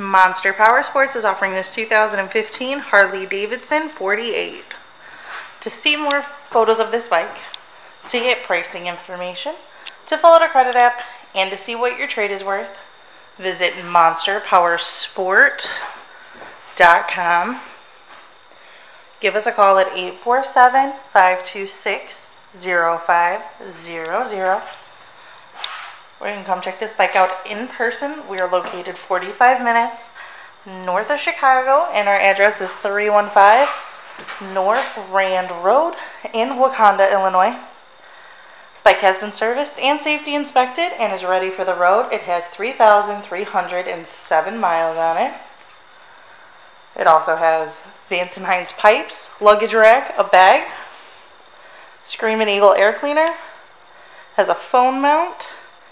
Monster Powersports is offering this 2015 Harley Davidson 48. To see more photos of this bike, to get pricing information, to fill out a credit app, and to see what your trade is worth, visit monsterpowersport.com. Give us a call at 847 526 0500. Or you can come check this bike out in person. We are located 45 minutes north of Chicago, and our address is 315 North Rand Road in Wauconda, Illinois. This bike has been serviced and safety inspected and is ready for the road. It has 3,307 miles on it. It also has Vance Hines pipes, luggage rack, a bag, Screaming Eagle air cleaner, has a phone mount,